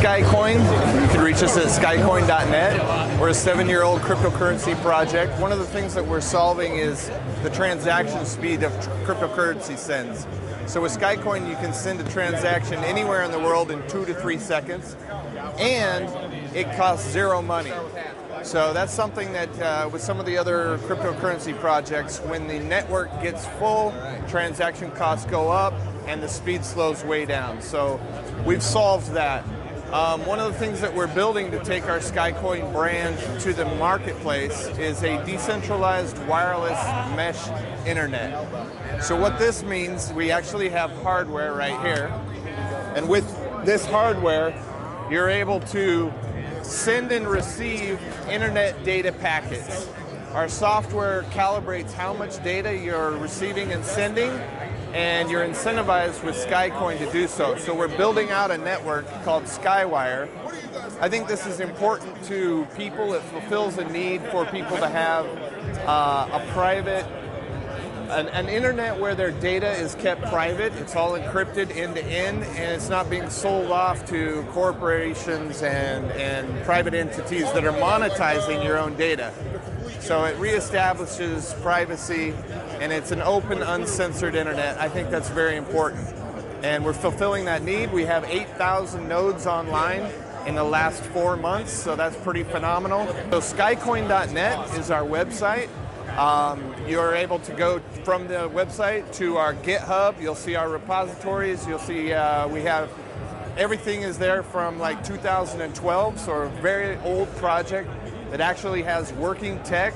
Skycoin. You can reach us at skycoin.net. We're a seven-year-old cryptocurrency project. One of the things that we're solving is the transaction speed of cryptocurrency sends. So with Skycoin, you can send a transaction anywhere in the world in two to three seconds, and it costs zero money. So that's something that uh, with some of the other cryptocurrency projects, when the network gets full, transaction costs go up and the speed slows way down. So we've solved that. Um, one of the things that we're building to take our Skycoin brand to the marketplace is a decentralized wireless mesh internet. So what this means, we actually have hardware right here. And with this hardware, you're able to send and receive internet data packets. Our software calibrates how much data you're receiving and sending and you're incentivized with Skycoin to do so. So we're building out a network called Skywire. I think this is important to people. It fulfills a need for people to have uh, a private, an, an, internet where their data is kept private. It's all encrypted end to end, and it's not being sold off to corporations and, and private entities that are monetizing your own data. So it reestablishes privacy and it's an open, uncensored internet. I think that's very important. And we're fulfilling that need. We have 8,000 nodes online in the last four months, so that's pretty phenomenal. So skycoin.net is our website. Um, you're able to go from the website to our GitHub. You'll see our repositories. You'll see uh, we have everything is there from like 2012, so a very old project that actually has working tech